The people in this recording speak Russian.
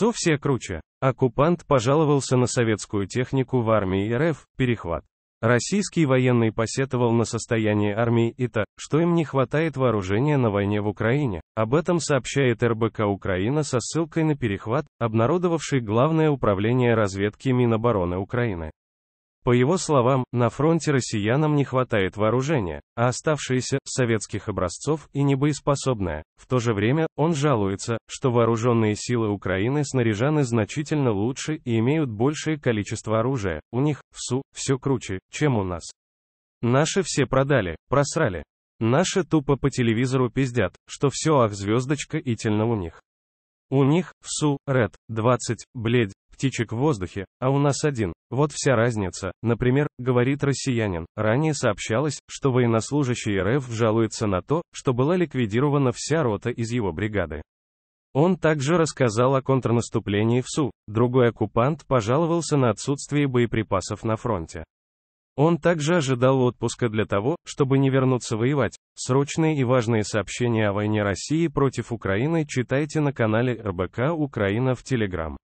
ФСУ все круче. Оккупант пожаловался на советскую технику в армии РФ, перехват. Российский военный посетовал на состояние армии и то, что им не хватает вооружения на войне в Украине. Об этом сообщает РБК Украина со ссылкой на перехват, обнародовавший Главное управление разведки Минобороны Украины. По его словам, на фронте россиянам не хватает вооружения, а оставшиеся, советских образцов и небоеспособное. В то же время, он жалуется, что вооруженные силы Украины снаряжены значительно лучше и имеют большее количество оружия, у них, в СУ, все круче, чем у нас. Наши все продали, просрали. Наши тупо по телевизору пиздят, что все ах звездочка и тельно у них. У них, в СУ, РЭД, 20, бледь, птичек в воздухе, а у нас один. Вот вся разница. Например, говорит россиянин, ранее сообщалось, что военнослужащий РФ жалуется на то, что была ликвидирована вся рота из его бригады. Он также рассказал о контрнаступлении в СУ. Другой оккупант пожаловался на отсутствие боеприпасов на фронте. Он также ожидал отпуска для того, чтобы не вернуться воевать. Срочные и важные сообщения о войне России против Украины читайте на канале РБК Украина в Телеграм.